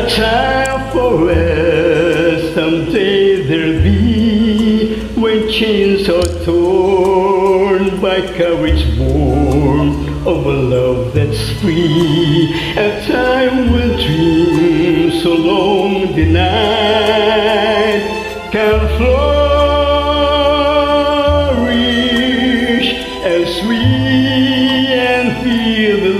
A time for rest, someday there'll be when chains are torn by courage born of a love that's free. A time when dreams so long denied can flourish as we and feel the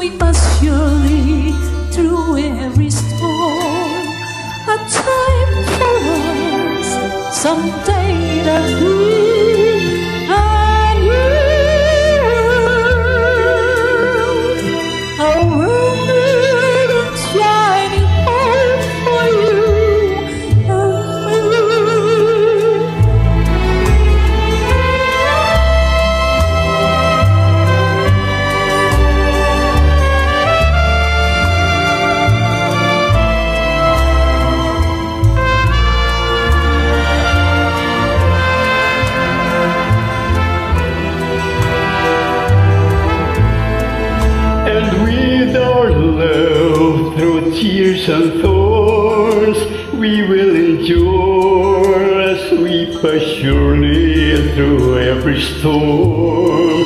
we pass surely through every storm. A time for us, someday that we tears and thorns, we will endure as we pass surely through every storm.